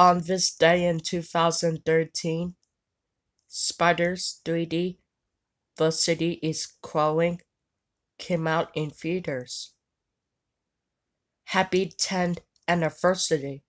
On this day in 2013, Spiders 3D The City is Crawling came out in theaters. Happy 10th anniversary